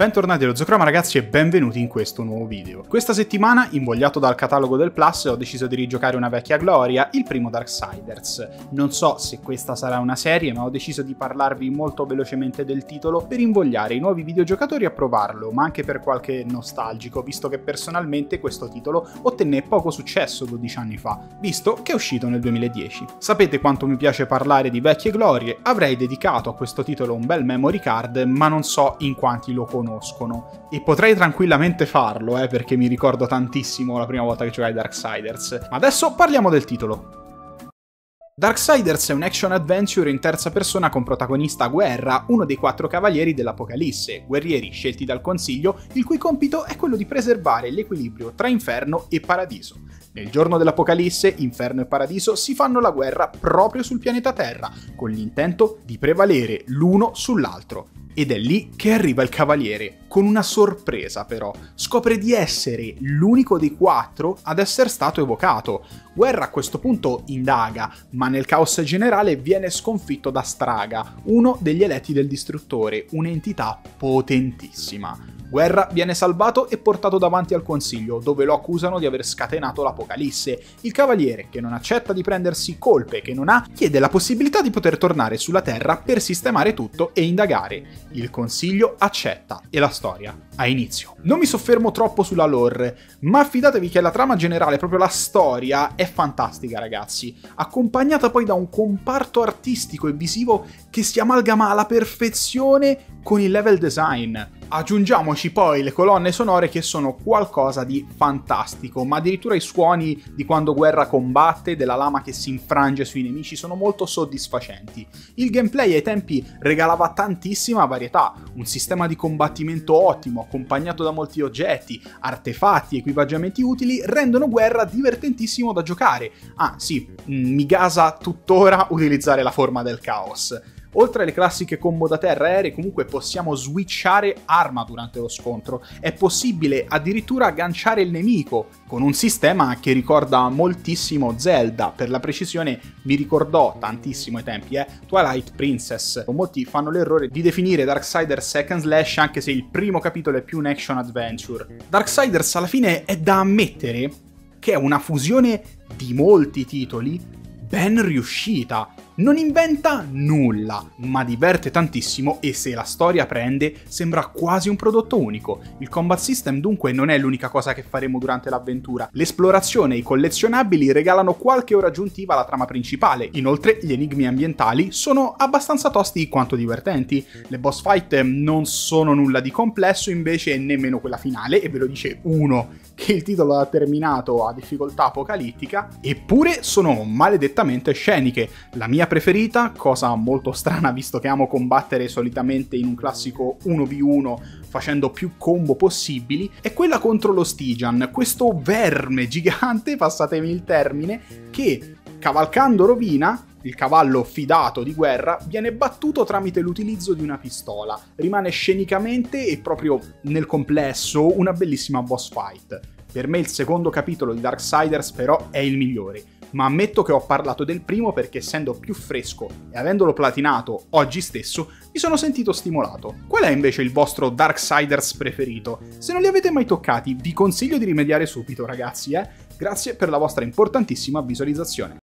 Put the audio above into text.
Bentornati allo Zocroma ragazzi e benvenuti in questo nuovo video. Questa settimana, invogliato dal catalogo del Plus, ho deciso di rigiocare una vecchia gloria, il primo Darksiders. Non so se questa sarà una serie, ma ho deciso di parlarvi molto velocemente del titolo per invogliare i nuovi videogiocatori a provarlo, ma anche per qualche nostalgico, visto che personalmente questo titolo ottenne poco successo 12 anni fa, visto che è uscito nel 2010. Sapete quanto mi piace parlare di vecchie glorie, avrei dedicato a questo titolo un bel memory card, ma non so in quanti lo conoscono conoscono. E potrei tranquillamente farlo, eh, perché mi ricordo tantissimo la prima volta che giocai Darksiders. Ma adesso parliamo del titolo. Darksiders è un action adventure in terza persona con protagonista Guerra, uno dei quattro cavalieri dell'Apocalisse, guerrieri scelti dal Consiglio, il cui compito è quello di preservare l'equilibrio tra inferno e paradiso. Nel giorno dell'Apocalisse, inferno e paradiso si fanno la guerra proprio sul pianeta Terra, con l'intento di prevalere l'uno sull'altro. Ed è lì che arriva il cavaliere, con una sorpresa però. Scopre di essere l'unico dei quattro ad essere stato evocato. Guerra a questo punto indaga, ma nel caos generale viene sconfitto da Straga, uno degli eletti del distruttore, un'entità potentissima. Guerra viene salvato e portato davanti al consiglio, dove lo accusano di aver scatenato l'Apocalisse. Il cavaliere, che non accetta di prendersi colpe che non ha, chiede la possibilità di poter tornare sulla Terra per sistemare tutto e indagare. Il consiglio accetta e la storia ha inizio. Non mi soffermo troppo sulla lore, ma fidatevi che la trama generale, proprio la storia, è fantastica ragazzi, accompagnata poi da un comparto artistico e visivo che si amalgama alla perfezione con il level design. Aggiungiamoci poi le colonne sonore che sono qualcosa di fantastico, ma addirittura i suoni di quando Guerra combatte, della lama che si infrange sui nemici sono molto soddisfacenti. Il gameplay ai tempi regalava tantissima varietà, un sistema di combattimento ottimo, accompagnato da molti oggetti, artefatti e equipaggiamenti utili, rendono Guerra divertentissimo da giocare. Ah sì, mm, mi gasa tuttora utilizzare la forma del caos. Oltre alle classiche combo da terra aeree, comunque possiamo switchare arma durante lo scontro. È possibile addirittura agganciare il nemico con un sistema che ricorda moltissimo Zelda. Per la precisione mi ricordò tantissimo ai tempi, eh, Twilight Princess. Molti fanno l'errore di definire Darksiders Second Slash anche se il primo capitolo è più un action adventure. Darksiders alla fine è da ammettere che è una fusione di molti titoli ben riuscita non inventa nulla, ma diverte tantissimo e se la storia prende sembra quasi un prodotto unico. Il combat system dunque non è l'unica cosa che faremo durante l'avventura. L'esplorazione e i collezionabili regalano qualche ora aggiuntiva alla trama principale. Inoltre gli enigmi ambientali sono abbastanza tosti quanto divertenti. Le boss fight non sono nulla di complesso, invece nemmeno quella finale, e ve lo dice uno che il titolo ha terminato a difficoltà apocalittica, eppure sono maledettamente sceniche. La mia preferita, cosa molto strana visto che amo combattere solitamente in un classico 1v1 facendo più combo possibili, è quella contro lo Stygian, questo verme gigante, passatemi il termine, che cavalcando rovina il cavallo fidato di guerra viene battuto tramite l'utilizzo di una pistola. Rimane scenicamente e proprio nel complesso una bellissima boss fight. Per me il secondo capitolo di Darksiders però è il migliore ma ammetto che ho parlato del primo perché essendo più fresco e avendolo platinato oggi stesso, mi sono sentito stimolato. Qual è invece il vostro Darksiders preferito? Se non li avete mai toccati, vi consiglio di rimediare subito ragazzi, eh? Grazie per la vostra importantissima visualizzazione.